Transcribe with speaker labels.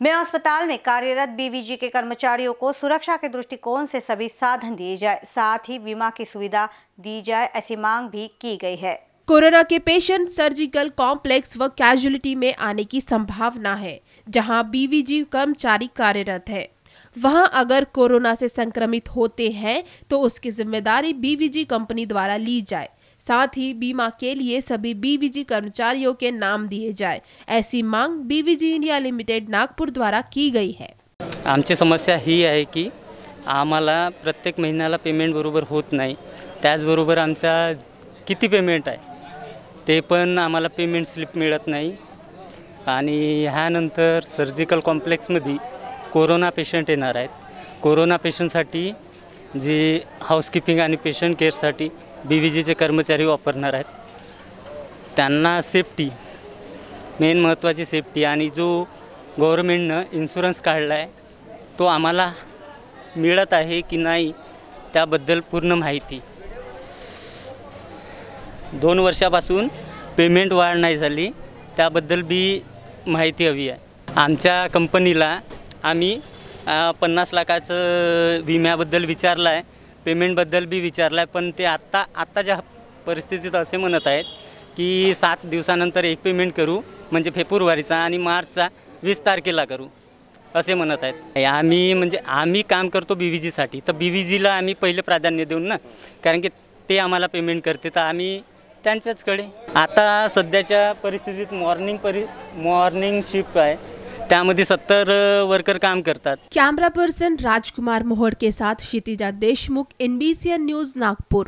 Speaker 1: में अस्पताल में कार्यरत बीवीजी के कर्मचारियों को सुरक्षा के दृष्टिकोण से सभी साधन दिए जाए, साथ ही बीमा की सुविधा दी जाए, ऐसी मांग भी की गई है।
Speaker 2: कोरोना के पेशेंट सर्जिकल कॉम्प्लेक्स व कैजुअलिटी में आने की संभावना है, जहाँ बीवीजी कर्मचारी कार्यरत है। वहाँ अगर कोरोना से संक्रमित होते हैं तो उसकी ज़िम्मेदारी बीवीजी कंपनी द्वारा ली जाए। साथ ही बीमा के लिए सभी बीवीजी कर्मचारियों के नाम दिए जाए। ऐसी मांग बीवीजी इंडिया लिमिटेड नागपूर द्वारा की गई है।
Speaker 3: आमची समस्या ही आहे की आम्हाला प्रत्येक महिन्याला पेमेंट बरोबर होत नाही. त्याचबरोबर आमचा किती पेमेंट आहे, ते आम्हाला पेमेंट स्लिप मिळत नाही. आणि ह्यानंतर सर्जिकल कॉम्प्लेक्समध्ये कोरोना पेशंट येणार आहेत. कोरोना पेशंटसाठी जे हाऊसकीपिंग आणि पेशंट केअरसाठी बी व्ही जीचे कर्मचारी वापरणार आहेत. त्यांना सेफ्टी मेन महत्त्वाची सेफ्टी आणि जो गव्हर्मेंटनं इन्शुरन्स काढला आहे तो आम्हाला मिळत आहे की नाही त्याबद्दल पूर्ण माहिती. दोन वर्षापासून पेमेंट वाढ नाही झाली त्याबद्दल बी माहिती हवी आहे. आमच्या कंपनीला आम्ही पन्नास लाखाचं विम्याबद्दल विचारलं आहे पेमेंटबद्दल बी विचारलं आहे पण ते आत्ता आत्ताच्या परिस्थितीत असे म्हणत आहेत की सात दिवसानंतर एक पेमेंट करू म्हणजे फेब्रुवारीचा आणि मार्चचा वीस तारखेला करू असे म्हणत आहेत. आम्ही म्हणजे आम्ही काम करतो बी व्ही जीसाठी. तर बी व्ही जीला आम्ही पहिले प्राधान्य देऊन ना कारण की ते आम्हाला पेमेंट करते. तर आम्ही त्यांच्याचकडे. आता सध्याच्या परिस्थितीत मॉर्निंग परि मॉर्निंग शिफ्ट आहे. सत्तर वर्कर काम करतात.
Speaker 2: कैमरा पर्सन राजकुमार मोहड़ के साथ क्षितिजा देशमुख एनबीसीएन न्यूज़ नागपुर.